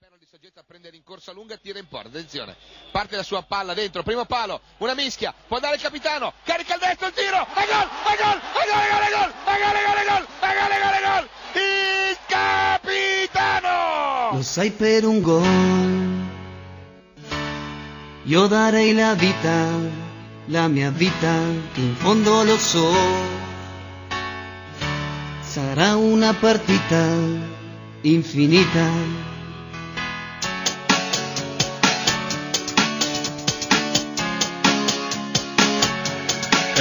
Perlo di Saggetta prende rincorsa lunga, tira in porta, attenzione, parte la sua palla dentro, primo palo, una mischia, può andare il capitano, carica il destro, il tiro, e gol, e gol, e gol, e gol, e gol, e gol, e gol, e gol, e gol, e e gol, il capitano! Lo sai per un gol. Io darei la vita, la mia vita, che in fondo lo so. Sarà una partita infinita.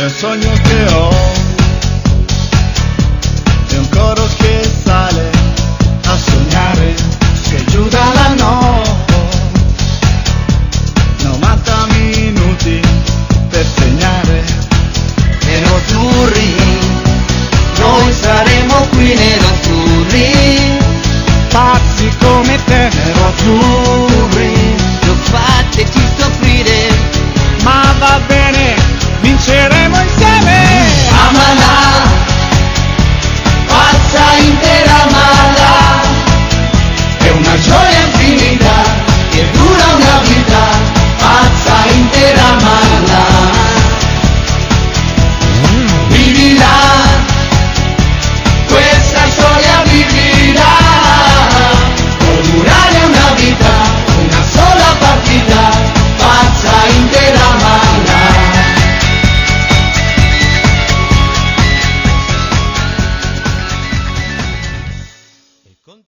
el sueño que hoy de un coro que sale a sognare si aiuta la no. 90 minuti per segnare e notturni. Noi saremo qui nei notturni pazzi come te nero azzurri lo fate chi soffrire ma va bene